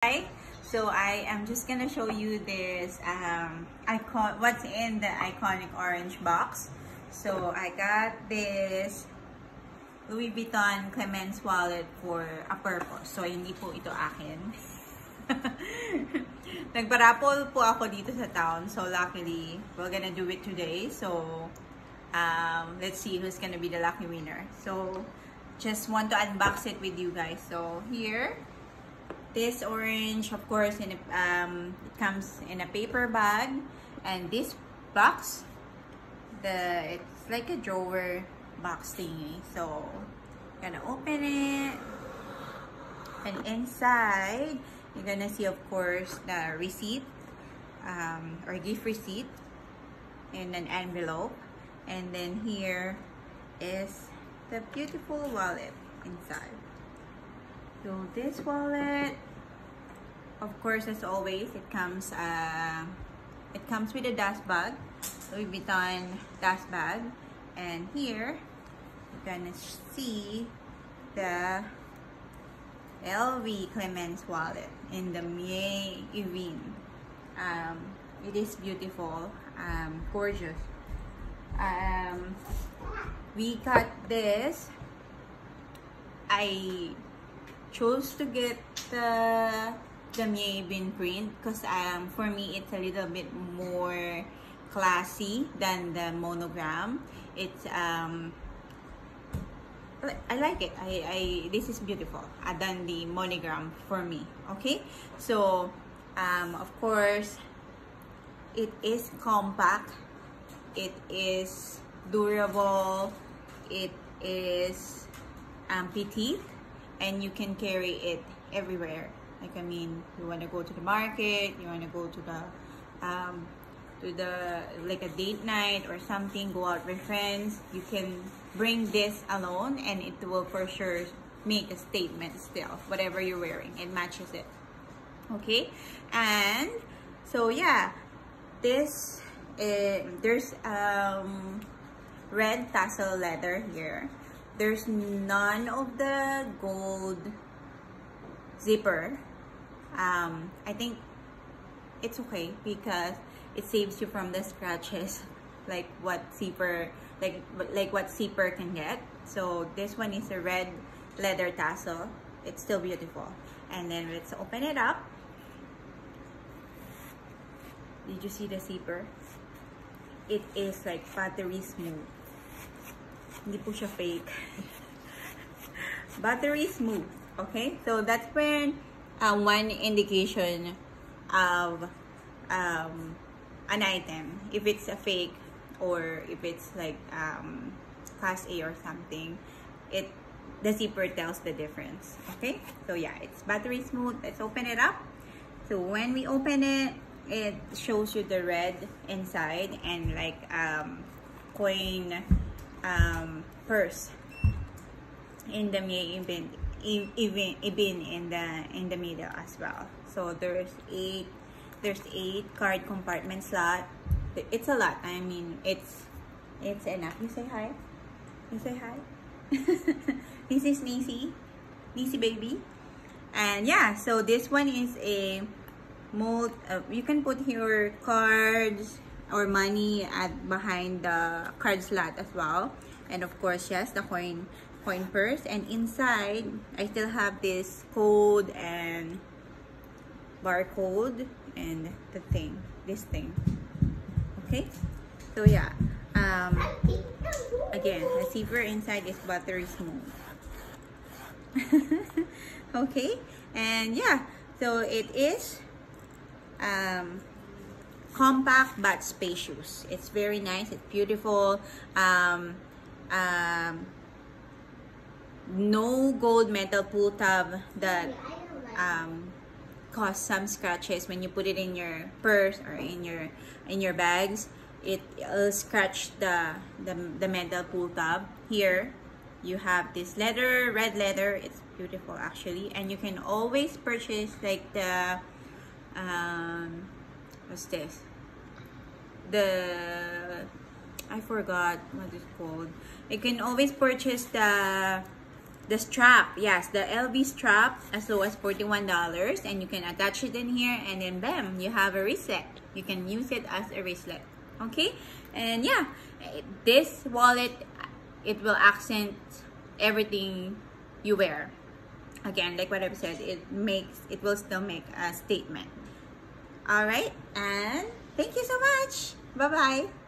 Hi. So I am just gonna show you this um icon what's in the iconic orange box. So I got this Louis Vuitton Clemens wallet for a purpose. So hindi po ito akin. Nagparapol po ako dito sa town. So luckily, we're gonna do it today. So um, let's see who's gonna be the lucky winner. So just want to unbox it with you guys. So here this orange of course in a, um, it comes in a paper bag. And this box the it's like a drawer box thingy. So gonna open it. And inside you're gonna see of course the receipt um, or gift receipt in an envelope. And then here is the beautiful wallet inside. So this wallet, of course, as always, it comes uh, it comes with a dust bag, Louis Vuitton dust bag, and here you're gonna see the LV Clemence wallet in the Damier Ebene. Um, it is beautiful, um, gorgeous. Um, we got this. I chose to get the the Bin print because um, for me it's a little bit more classy than the monogram. It's um I like it. I, I this is beautiful uh, than the monogram for me. Okay, so um, of course it is compact. It is durable. It is um, petite and you can carry it everywhere like i mean you want to go to the market you want to go to the um, to the like a date night or something go out with friends you can bring this alone and it will for sure make a statement still whatever you're wearing it matches it. Okay? And so yeah this uh, there's um red tassel leather here. There's none of the gold zipper um, I think it's okay because it saves you from the scratches like what zipper like like what zipper can get so this one is a red leather tassel it's still beautiful and then let's open it up did you see the zipper it is like buttery smooth Hindi po siya fake. Battery smooth. Okay? So, that's when uh, one indication of um, an item. If it's a fake or if it's like um, class A or something, it the zipper tells the difference. Okay? So, yeah. It's battery smooth. Let's open it up. So, when we open it, it shows you the red inside and like um, coin um, purse in the even even even in the in the middle as well. So there's eight there's eight card compartment slot it's a lot. I mean it's it's enough. You say hi. You say hi. This is Nisi. Nisi baby. And yeah so this one is a mold uh, you can put your cards or money at behind the card slot as well. And of course yes the coin coin purse and inside I still have this code and barcode and the thing this thing okay so yeah um again the zipper inside is buttery smooth okay and yeah so it is um compact but spacious. It's very nice. It's beautiful. Um, um, no gold metal pull tab that um, cause some scratches when you put it in your purse or in your in your bags. It will scratch the, the the metal pull tab. Here, you have this leather, red leather. It's beautiful actually, and you can always purchase like the um, what's this? The I forgot what it's called. You can always purchase the the strap yes the lv strap as low as $41 and you can attach it in here and then bam you have a wristlet you can use it as a wristlet okay? And yeah this wallet it will accent everything you wear. Again like what i've said it makes it will still make a statement. All right and thank you so much. Bye bye